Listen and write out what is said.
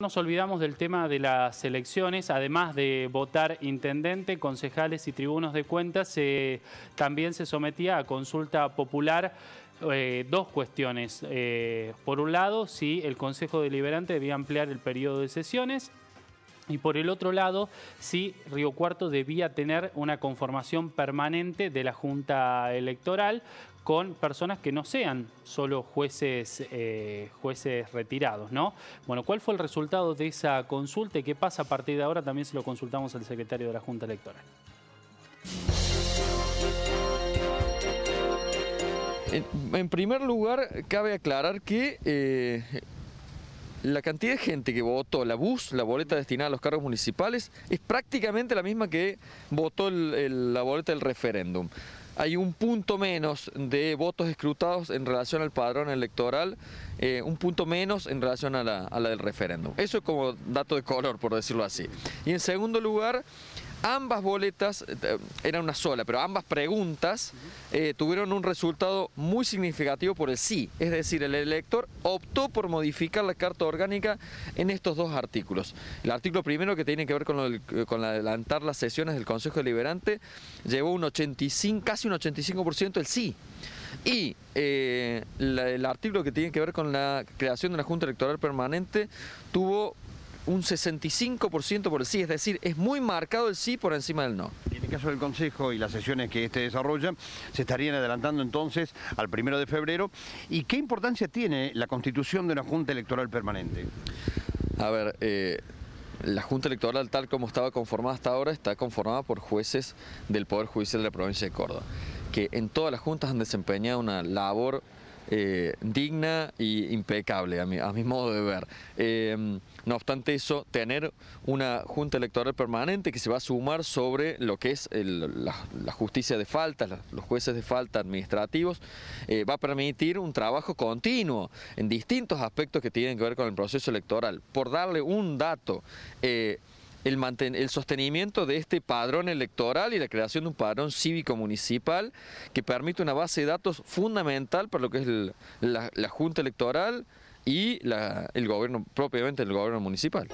Nos olvidamos del tema de las elecciones, además de votar intendente, concejales y tribunos de cuentas, también se sometía a consulta popular eh, dos cuestiones. Eh, por un lado, si el Consejo Deliberante debía ampliar el periodo de sesiones y por el otro lado, si Río Cuarto debía tener una conformación permanente de la Junta Electoral con personas que no sean solo jueces, eh, jueces retirados, ¿no? Bueno, ¿cuál fue el resultado de esa consulta y qué pasa a partir de ahora? También se lo consultamos al secretario de la Junta Electoral. En, primer lugar, cabe aclarar que eh, la cantidad de gente que votó la bus, la boleta destinada a los cargos municipales, es prácticamente la misma que votó la boleta del referéndum hay un punto menos de votos escrutados en relación al padrón electoral, eh, un punto menos en relación a la, a la del referéndum. Eso es como dato de color, por decirlo así. Y en segundo lugar, Ambas boletas, eh, eran una sola, pero ambas preguntas eh, tuvieron un resultado muy significativo por el sí. Es decir, el elector optó por modificar la carta orgánica en estos dos artículos. El artículo primero, que tiene que ver con, con adelantar las sesiones del Consejo Deliberante, llevó un 85, casi un 85% el sí. Y eh, el artículo que tiene que ver con la creación de una Junta Electoral Permanente tuvo un 65% por el sí, es decir, es muy marcado el sí por encima del no. En el caso del Consejo y las sesiones que este desarrolla, se estarían adelantando entonces al primero de febrero. ¿Y qué importancia tiene la constitución de una Junta Electoral Permanente? A ver, eh, la Junta Electoral tal como estaba conformada hasta ahora está conformada por jueces del Poder Judicial de la provincia de Córdoba, que en todas las juntas han desempeñado una labor eh, digna e impecable a mi, modo de ver. Em, no obstante eso, tener una junta electoral permanente que se va a sumar sobre lo que es la, justicia de falta, los jueces de falta administrativos, eh, va a permitir un trabajo continuo en distintos aspectos que tienen que ver con el proceso electoral. Por darle un dato, eh, el, sostenimiento de este padrón electoral y la creación de un padrón cívico municipal que permite una base de datos fundamental para lo que es la, Junta Electoral y el gobierno, propiamente el gobierno municipal.